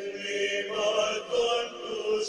Εκκλήματον τους